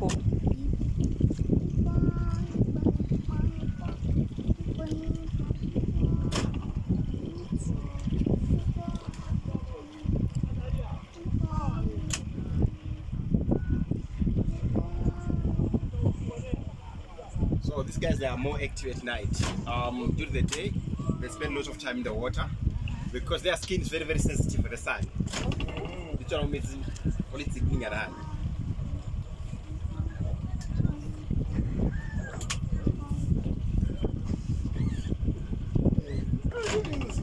So these guys they are more active at night. Um, during the day, they spend lots of time in the water because their skin is very very sensitive for the sun. One means only ticking around.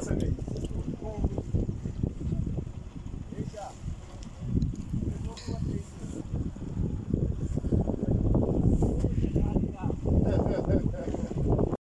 Ba